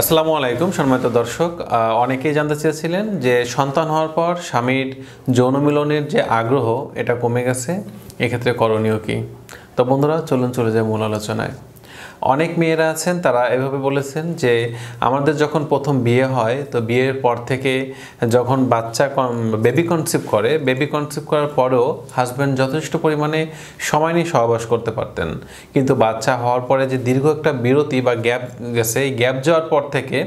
আসসালামু আলাইকুম, সম্মানিত দর্শক। অনেকেই জানতে চেয়েছিলেন যে সন্তান হওয়ার পর স্বামীর যৌন মিলনের যে আগ্রহ, এটা কমে গেছে। এক্ষেত্রে করণীয় কি? তো বন্ধুরা, চলুন চলে যায় মূল আলোচনায়। অনেক মেয়েরা আছেন, তারা এভাবে বলেছেন যে আমাদের যখন প্রথম বিয়ে হয়, তো বিয়ের পর থেকে যখন বাচ্চা বেবি কনসিভ করে বেবি কনসিভ করার পরেও হাজব্যান্ড যথেষ্ট পরিমাণে সময় নিয়ে সহবাস করতে পারতেন। কিন্তু বাচ্চা হওয়ার পরে যে দীর্ঘ একটা বিরতি বা গ্যাপ গেছে, এই গ্যাপ যাওয়ার পর থেকে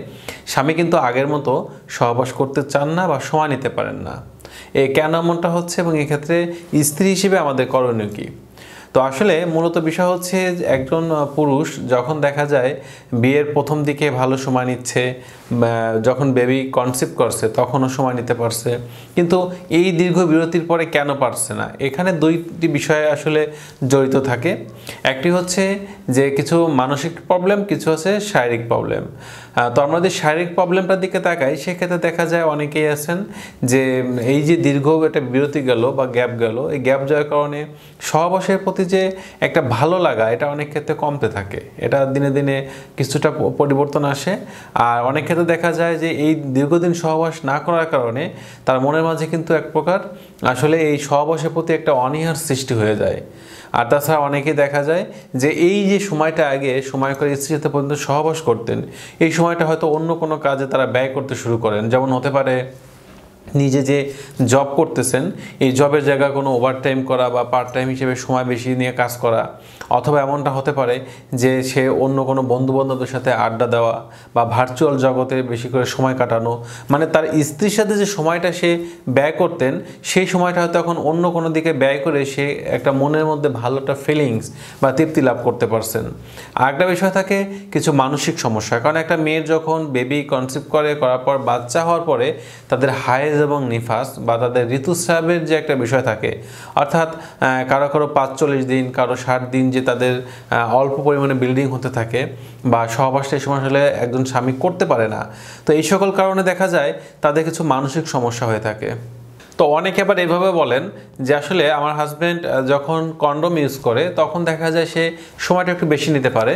স্বামী কিন্তু আগের মতো সহবাস করতে চান না বা সময় নিতে পারেন না। এ কেন এমনটা হচ্ছে এবং এক্ষেত্রে স্ত্রী হিসেবে আমাদের করণীয় কী? তো আসলে মূলত বিষয় হচ্ছে একজন পুরুষ যখন দেখা যায় বিয়ের প্রথম দিকে ভালো সময় নিচ্ছে যখন বেবি কনসেপ্ট করছে তখনও সময় নিতে পারছে, কিন্তু এই দীর্ঘ বিরতির পরে কেন পারছে না? এখানে দুইটি বিষয় আসলে জড়িত থাকে। একটি হচ্ছে যে কিছু মানসিক প্রবলেম কিছু আছে শারীরিক প্রবলেম তো আমরা যদি শারীরিক প্রবলেমটার দিকে তাকাই, সেক্ষেত্রে দেখা যায় অনেকেই আছেন যে, এই যে দীর্ঘ একটা বিরতি গেল বা গ্যাপ গেল, এই গ্যাপ যাওয়ার কারণে সহবাসের প্রতি যে একটা ভালো লাগা, এটা অনেক ক্ষেত্রে কমতে থাকে। এটা দিনে দিনে কিছুটা পরিবর্তন আসে। আর অনেক ক্ষেত্রে দেখা যায় যে, এই দীর্ঘদিন সহবাস না করার কারণে তার মনের মাঝে কিন্তু এক প্রকার আসলে এই সহবাসের প্রতি একটা অনীহার সৃষ্টি হয়ে যায়। আর তাছাড়া অনেকে দেখা যায় যে এই যে সময়টা আগে, সময় করে স্ত্রীর সাথে পর্যন্ত সহবাস করতেন, এই সময়টা হয়তো অন্য কোনো কাজে তারা ব্যয় করতে শুরু করেন। যেমন হতে পারে নিজে যে জব করতেছেন, এই জবের জায়গায় কোনো ওভারটাইম করা বা পার্ট টাইম হিসেবে সময় বেশি নিয়ে কাজ করা, অথবা এমনটা হতে পারে যে সে অন্য কোনো বন্ধুবান্ধবদের সাথে আড্ডা দেওয়া বা ভার্চুয়াল জগতে বেশি করে সময় কাটানো মানে তার স্ত্রীর সাথে যে সময়টা সে ব্যয় করতেন, সেই সময়টা হয়তো এখন অন্য কোনো দিকে ব্যয় করে সে একটা মনের মধ্যে ভালো একটা ফিলিংস বা তৃপ্তি লাভ করতে পারছেন। আর একটা বিষয় থাকে কিছু মানসিক সমস্যা, কারণ একটা মেয়ের যখন বেবি কনসেপ্ট করে, করার পর বাচ্চা হওয়ার পরে তাদের হায়েজ এবং নিফাস বা তাদের ঋতুস্রাবের যে একটা বিষয় থাকে, অর্থাৎ কারও কারও পাঁচচল্লিশ দিন, কারও ষাট দিন যে তাদের অল্প পরিমাণে বিল্ডিং হতে থাকে বা সহবাসটা এই সময় আসলে একজন স্বামী করতে পারে না, তো এই সকল কারণে দেখা যায় তাদের কিছু মানসিক সমস্যা হয়ে থাকে। তো অনেকে আবার এভাবে বলেন যে আসলে আমার হাজব্যান্ড যখন কন্ডম ইউজ করে, তখন দেখা যায় সে সময়টা একটু বেশি নিতে পারে।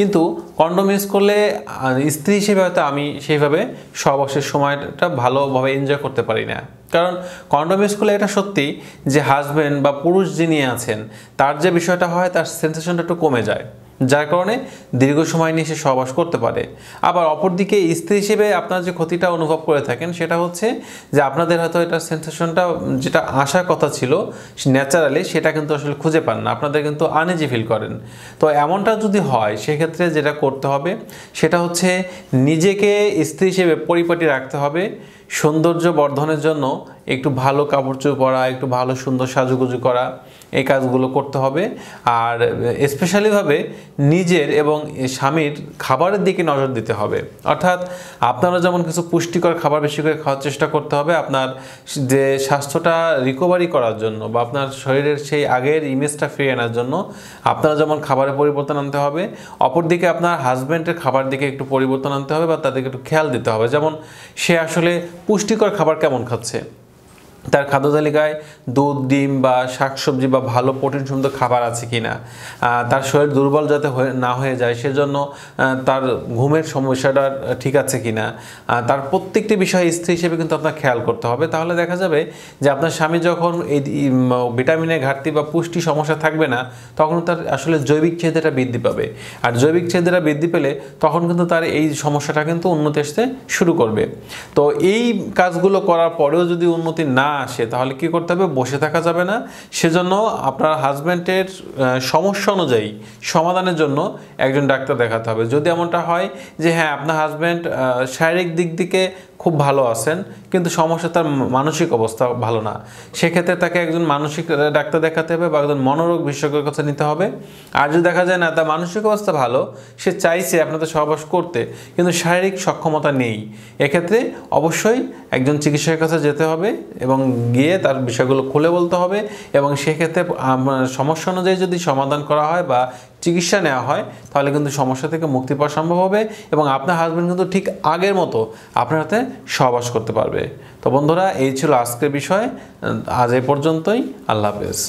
কিন্তু কন্ডম ইউজ করলে স্ত্রী হিসেবে হয়তো আমি সেইভাবে সহবাসের সময়টা ভালোভাবে এনজয় করতে পারি না। কারণ কন্ডম ইউজ করলে এটা সত্যি যে হাজব্যান্ড বা পুরুষ যিনি আছেন, তার যে বিষয়টা হয়, তার সেন্সেশনটা একটু কমে যায়। যার কারণে দীর্ঘ সময় নিয়ে সে সহবাস করতে পারে। আবার অপরদিকে স্ত্রী হিসেবে আপনার যে ক্ষতিটা অনুভব করে থাকেন, সেটা হচ্ছে যে আপনাদের হয়তো এটা সেন্সেশনটা যেটা আসার কথা ছিল ন্যাচারালি সেটা কিন্তু আসলে খুঁজে পান না। আপনাদের কিন্তু আনইজি ফিল করেন। তো এমনটা যদি হয়, সেক্ষেত্রে যেটা করতে হবে, সেটা হচ্ছে নিজেকে স্ত্রী হিসেবে পরিপাটি রাখতে হবে। সৌন্দর্য বর্ধনের জন্য একটু ভালো কাপড় পরা, একটু ভালো সুন্দর সাজুগুজু করা, এই কাজগুলো করতে হবে। আর স্পেশালিভাবে নিজের এবং স্বামীর খাবারের দিকে নজর দিতে হবে। অর্থাৎ আপনারা যেমন কিছু পুষ্টিকর খাবার বেশি করে খাওয়ার চেষ্টা করতে হবে, আপনার যে স্বাস্থ্যটা রিকভারি করার জন্য বা আপনার শরীরের সেই আগের ইমেজটা ফিরিয়ে আনার জন্য আপনারা যেমন খাবারে পরিবর্তন আনতে হবে, অপরদিকে আপনার হাজব্যান্ডের খাবার দিকে একটু পরিবর্তন আনতে হবে বা তাদেরকে একটু খেয়াল দিতে হবে। যেমন সে আসলে পুষ্টিকর খাবার কেমন খাচ্ছে? তার খাদ্য তালিকায় দুধ, ডিম বা শাকসবজি বা ভালো প্রোটিন সমৃদ্ধ খাবার আছে কি না তার শরীর দুর্বল যাতে না হয়ে যায়, সেজন্য তার ঘুমের সমস্যাটা ঠিক আছে কি না তার প্রত্যেকটি বিষয়ে স্ত্রী হিসেবে কিন্তু আপনার খেয়াল করতে হবে। তাহলে দেখা যাবে যে আপনার স্বামী যখন এই ভিটামিনের ঘাটতি বা পুষ্টি সমস্যা থাকবে না, তখন তার আসলে জৈবিক চাহিদাটা বৃদ্ধি পাবে। আর জৈবিক চাহিদাটা বৃদ্ধি পেলে তখন কিন্তু তার এই সমস্যাটা কিন্তু উন্নতি আসতে শুরু করবে। তো এই কাজগুলো করার পরেও যদি উন্নতি না আসে তাহলে কি করতে হবে? বসে থাকা যাবে না। সেজন্য আপনার হাজব্যান্ডের সমস্যা অনুযায়ী, সমাধানের জন্য একজন ডাক্তার দেখাতে হবে। যদি এমনটা হয় যে হ্যাঁ আপনার হাজব্যান্ড শারীরিক দিক থেকে খুব ভালো আছেন, কিন্তু সমস্যা তার মানসিক অবস্থা ভালো না। সেক্ষেত্রে তাকে একজন মানসিক ডাক্তার দেখাতে হবে বা একজন মনোরোগ বিশেষজ্ঞের কাছে নিতে হবে। আর যদি দেখা যায় না, তার মানসিক অবস্থা ভালো, সে চাইছে আপনাদের সহবাস করতে, কিন্তু শারীরিক সক্ষমতা নেই। এক্ষেত্রে অবশ্যই একজন চিকিৎসকের কাছে যেতে হবে এবং গিয়ে তার বিষয়গুলো খুলে বলতে হবে এবং সেক্ষেত্রে সমস্যা অনুযায়ী যদি সমাধান করা হয় বা চিকিৎসা নেওয়া হয়, তাহলে কিন্তু সমস্যা থেকে মুক্তি পাওয়া সম্ভব হবে এবং আপনার হাজব্যান্ড কিন্তু ঠিক আগের মতো আপনার হাতে সহবাস করতে পারবে। তো বন্ধুরা, এই ছিল আজকের বিষয়। আজ এ পর্যন্তই। আল্লাহ হাফেজ।